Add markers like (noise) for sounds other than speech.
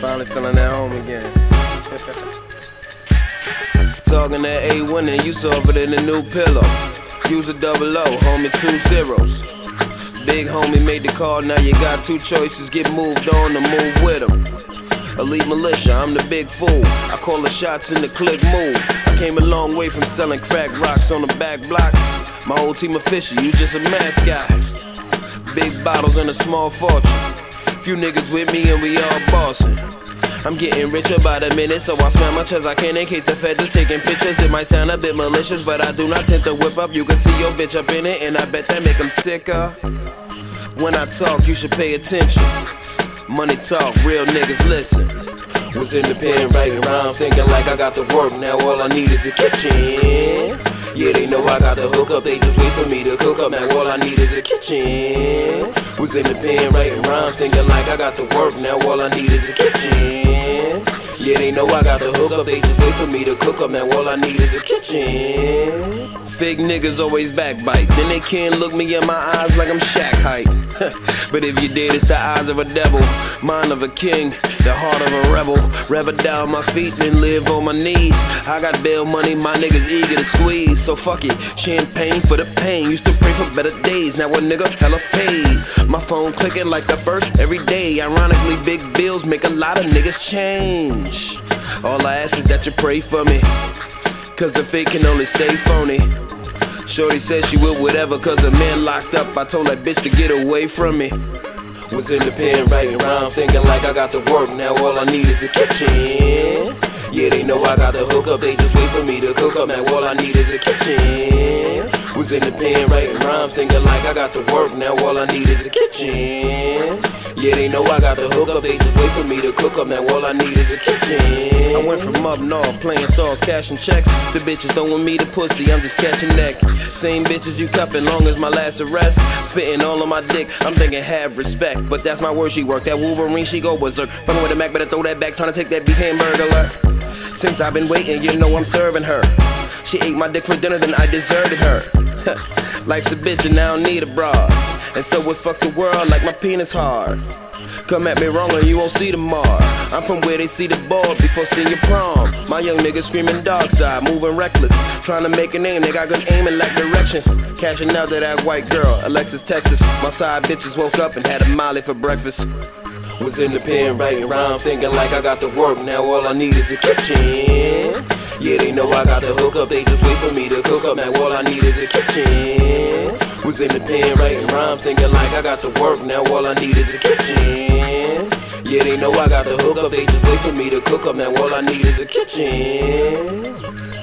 Finally feeling at home again. (laughs) Talking that A1 and you it in a new pillow. Use a double O, homie, two zeros. Big homie made the call, now you got two choices. Get moved on or move with him. Elite militia, I'm the big fool. I call the shots in the click move. I came a long way from selling crack rocks on the back block. My whole team official, you just a mascot. Big bottles and a small fortune. Few niggas with me and we all bossing. I'm getting richer by the minute, so I spend much as I can in case the feds is taking pictures. It might sound a bit malicious, but I do not tend to whip up. You can see your bitch up in it, and I bet that make them sicker. When I talk, you should pay attention. Money talk, real niggas listen. Was in the pen writing rhymes, thinking like I got the work. Now all I need is a kitchen. Yeah, they know I got the hook up, they just wait for me to cook up. Now all I need is a kitchen. Was in the pen writing rhymes, thinking like I got the work. Now all I need is a kitchen. Yeah, they know I got the hook up, they just wait for me to cook up. Now all I need is a kitchen. Fake niggas always backbite, then they can't look me in my eyes like I'm Shaq height. (laughs) but if you did, it's the eyes of a devil, mind of a king, the heart of a rebel. Rather down my feet than live on my knees. I got bail money, my niggas eager to squeeze. So fuck it, champagne for the pain. Used to pray for better days, now a nigga hella paid. My phone clicking like the first every day. Ironically, big bills make a lot of niggas change. All I ask is that you pray for me. Cause the fake can only stay phony. Shorty said she will whatever cause a man locked up. I told that bitch to get away from me. Was in the pen writing rhymes, thinking like I got the work. Now all I need is a kitchen. Yeah, they know I got the hook up, they just wait for me to cook up. Now all I need is a kitchen. Was in the pen writing rhymes, thinking like I got the work. Now all I need is a kitchen. Yeah, they know I got the hook up, they just wait for me to cook up. Now all I need is a kitchen. I went from up north, playing stars, cashing checks. The bitches want me to pussy, I'm just catching neck. Same bitches you cuffing long as my last arrest. Spitting all on my dick, I'm thinking have respect. But that's my word, she work. That Wolverine, she go berserk. Fucking with the Mac, better throw that back, trying to take that beef hamburger. Since I've been waiting, you know I'm serving her. She ate my dick for dinner, then I deserted her. (laughs) Life's a bitch and I don't need a broad. And so what's fuck the world like my penis hard. Come at me wrong and you won't see the mar. I'm from where they see the ball before senior prom. My young niggas screaming dog side, moving reckless. Trying to make a name, they got good aim and lack direction. Cashing out to that white girl, Alexis, Texas. My side bitches woke up and had a molly for breakfast. Was in the pen writing rhymes, thinking like I got the work. Now all I need is a kitchen. Yeah, they know I got the hook up, they just wait for me to cook up. Now all I need is a kitchen. Was in the pen writing rhymes, thinking like I got the work. Now all I need is a kitchen. Yeah, they know I got the hook for me to cook up. Now all I need is a kitchen.